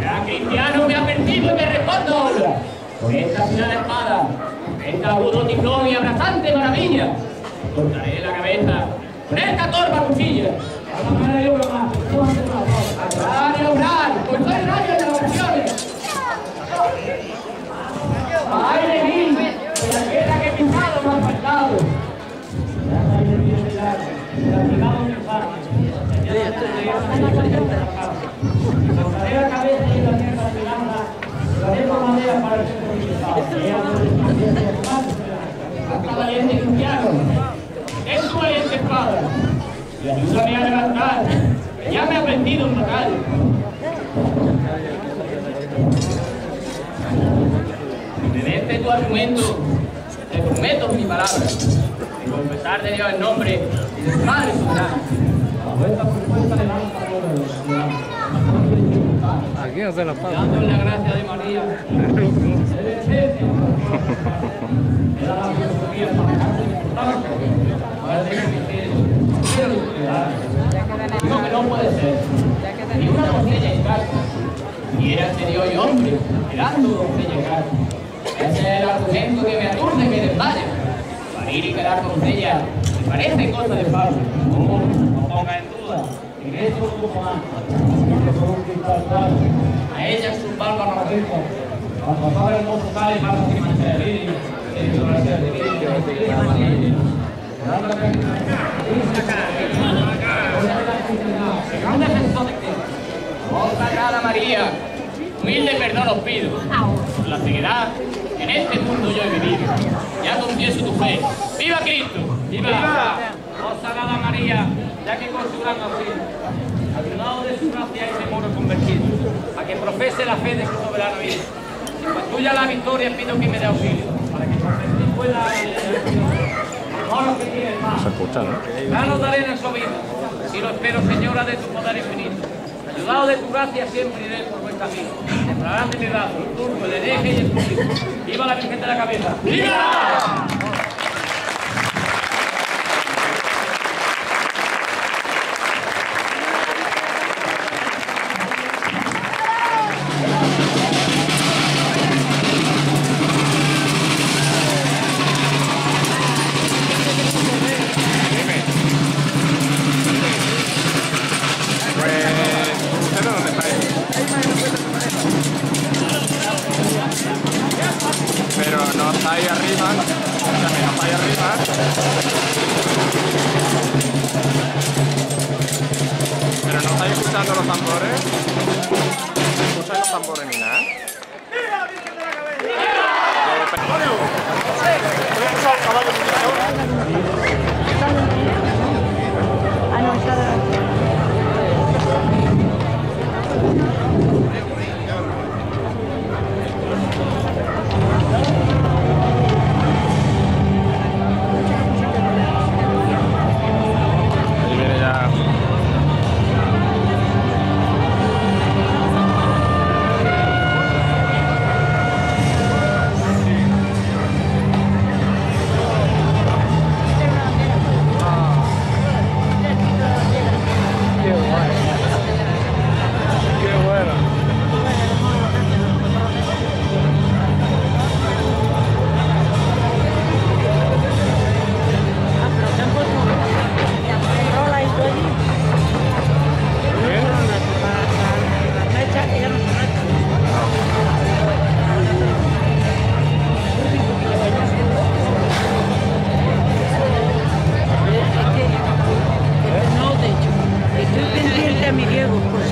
Ya, Cristiano me ha perdido y me respondo. Esta final espada, esta agudo y abrasante maravilla, cortaré la cabeza con esta torva cuchilla. Te prometo mi palabra, de confesar de Dios el nombre y de su madre soberana. Aquí no se la paga. Dando la gracia de María. Digo que no puede ser. Ni una doncella en casa. Y era ese Dios y hombre, esperando doncella en casa. Ese es el argumento que me aturde, me desvaya. Parir y quedar doncella me parece cosa de fácil. No, ponga en duda. En eso poco más. A ella su barba rico. Cuando estaba hermoso tal y más que mancha de lirio. Oh, Sagrada María, humilde perdón os pido la ceguedad en este mundo yo he vivido. Ya confieso tu fe. ¡Viva Cristo! ¡Viva! Oh, Sagrada María, ya que con su gran auxilio, ayudado de su gracia ese moro convertido, a que profese la fe de su soberano Hijo. Y pues tuya la victoria pido que me dé auxilio, para que ti pueda moro que tiene ¿no? Danos daré en su vida, y lo espero, Señora, de tu poder infinito. Ayudado de tu gracia siempre iré por buen camino. Sembrarán de mi brazo el turco, el hereje y el público. ¡Viva la Virgen de la Cabeza! ¡Viva! Tambores. No escucháis los tambores ni nada. Ahí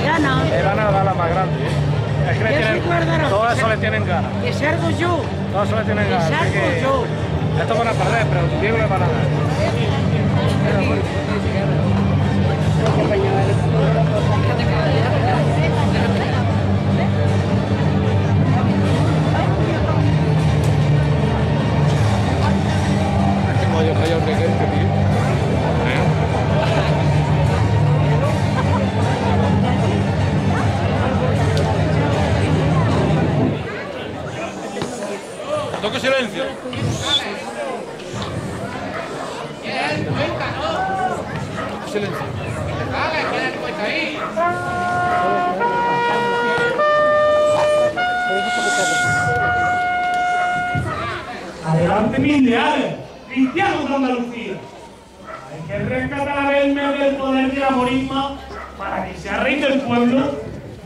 Diego, por si gana, Le van a dar la más grande. ¿eh? Es que tienen, guardaron. todo eso le tienen ganas. que salgo yo. Todo eso le tienen ganas. que yo. Esto van a perder, pero Diego le van a dar. Leales, cristianos de Andalucía. Hay que rescatar a Belme del poder de la morisma para que sea rey del pueblo,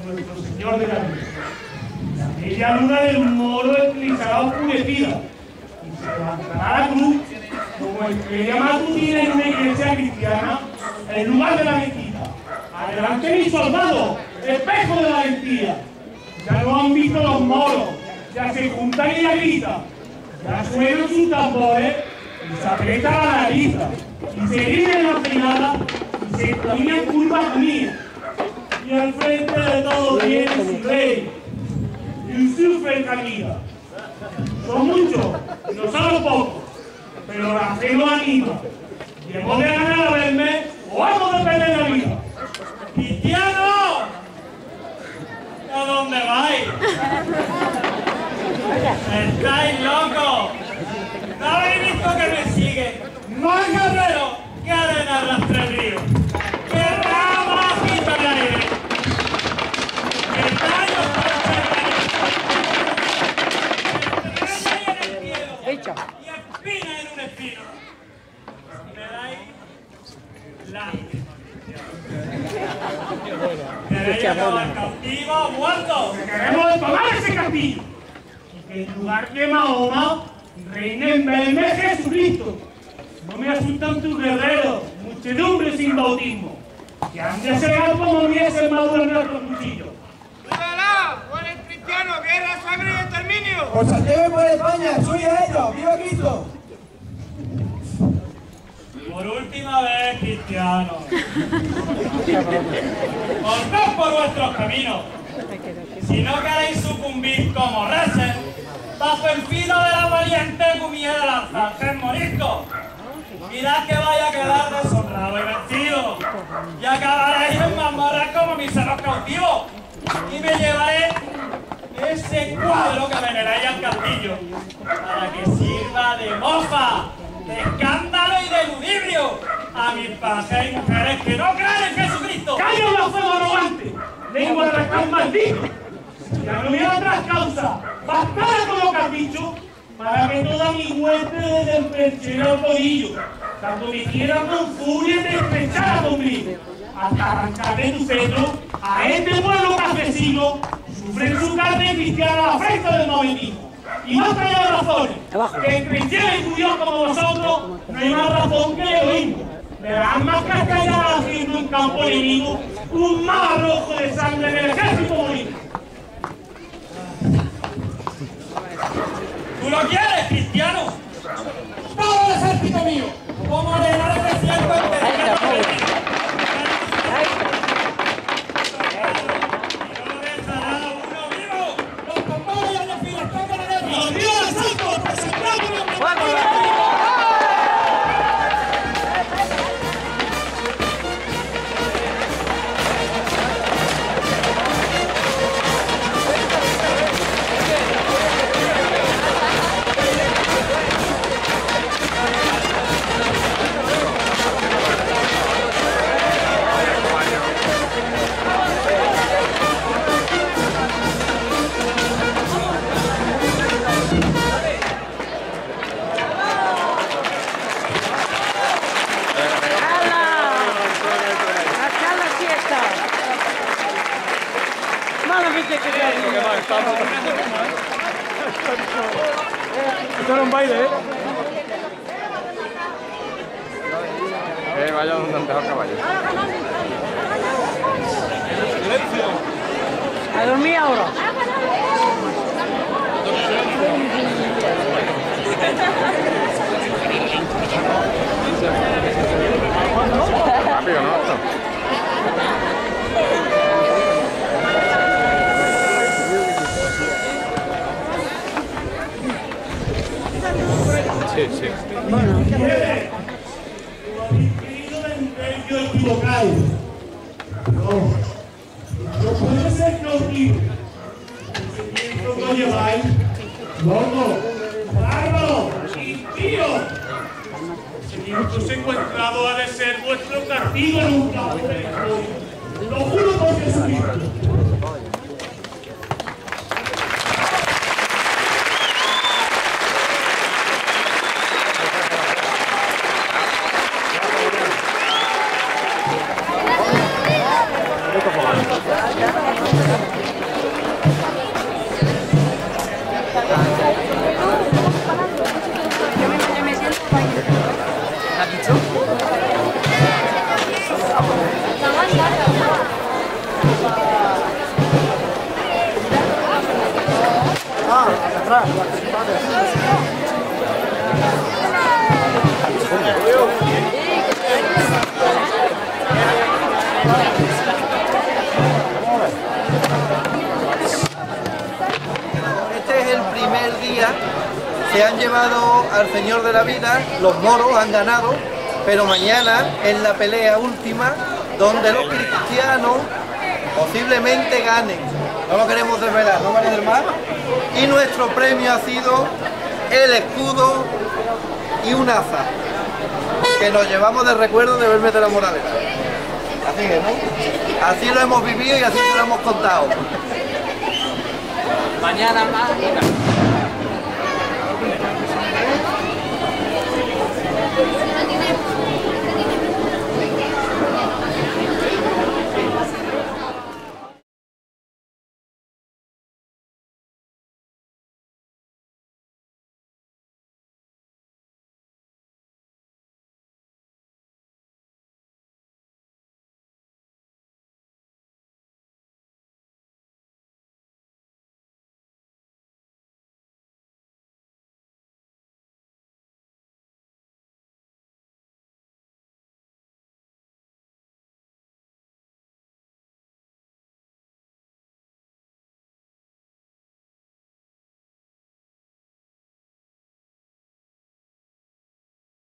nuestro Señor de la vida. Aquella luna del moro eclipsará oscurecida y se levantará la cruz como estrella matutina en una iglesia cristiana en lugar de la mezquita. Adelante mis soldados, espejo de la valentía. Ya lo han visto los moros, ya se juntan y ya gritan. Ya suenan sus tambores y se aprieta la nariz y se ríen las peinadas y se caminan curvas mías. Y al frente de todo viene su rey, Yusuf el Khalida. Son muchos, y no son pocos, pero la fe lo anima. Y hemos de ganar a verme o hemos de perder la vida. ¡Cristiano! ¿A dónde vais? ¡Estáis locos! ¿No habéis visto que me sigue? ¡Más guerrero que arena arrastra el río! ¡Qué rama agita el aire! ¡Qué tallos para el en el cielo! Hecho. ¡Y espina en un espino! Y me dais lágrimas. ¿Queréis acabar cautivo o muerto? ¡Queremos tomar ese castillo! y que en lugar de Mahoma reine en vez de Jesucristo. No me asustan tus guerreros, muchedumbre sin bautismo, que han de cegar como mies maduro en nuestro cuchillo. ¡Viva ¡Buen cristiano! ¡Guerra, sangre y exterminio! Por Santiago y por España, suya ellos, ¡viva Cristo! Por última vez, cristianos. Volved por vuestros caminos. Si no queréis sucumbir como reces, bajo el filo de la valiente cumiera lanzarse en morisco. Mirad que vaya a quedar deshonrado y vencido. Y acabaréis en mazmorras como miseros cautivos. Y me llevaré ese cuadro que veneráis al castillo para que sirva de mofa, de escándalo y de ludibrio a mis pajes y mujeres que no creen en Jesucristo. ¡Calla blasfemo arrogante! ¡Lengua de rascal maldito! A no hubiera otras causas, bastara con lo que has dicho para que toda mi hueste al codillo, tanto me quiera con furia te estrechara conmigo, hasta arrancar de tu cetro a este pueblo campesino, sufre su carne cristiana la afrenta del novenismo. Y más allá de razones, que en cristianos y judíos como vosotros, no hay más razón que el egoísmo. Verán más castañadas haciendo un campo enemigo, un mar rojo de sangre en el ejército bonito. Lo quieres, cristiano? ¡Todo el ejército mío! ¡Como arena de Malamente que Esto era un baile, ¿eh? Eh, vaya donde han dejado caballo. A dormir ahora. tiempo que lleváis. Loco. Bárbaro. Impío. Muerto secuestrado ha de ser vuestro castigo nunca. Lo juro por Jesucristo. Este es el primer día, se han llevado al Señor de la Vida, los moros han ganado, pero mañana es la pelea última donde los cristianos posiblemente ganen. No lo queremos desvelar, ¿no, María del Mar? Y nuestro premio ha sido el escudo y un asa, que nos llevamos de recuerdo de verme de la Moralera. Así es, ¿no? Así lo hemos vivido y así lo hemos contado. Mañana más.